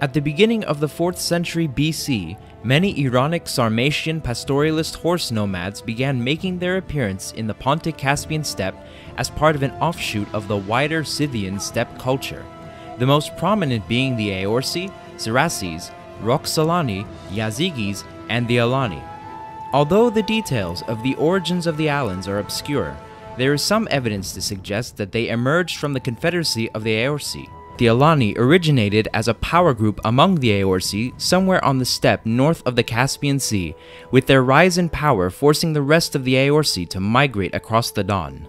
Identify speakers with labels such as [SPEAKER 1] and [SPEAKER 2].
[SPEAKER 1] At the beginning of the 4th century BC, many Iranic Sarmatian pastoralist horse nomads began making their appearance in the Pontic Caspian steppe as part of an offshoot of the wider Scythian steppe culture, the most prominent being the Aorsi, Siraces, Roxolani, Iazyges, and the Alani. Although the details of the origins of the Alans are obscure, there is some evidence to suggest that they emerged from the confederacy of the Aorsi. The Alani originated as a power group among the Aorsi somewhere on the steppe north of the Caspian Sea, with their rise in power forcing the rest of the Aorsi to migrate across the Don.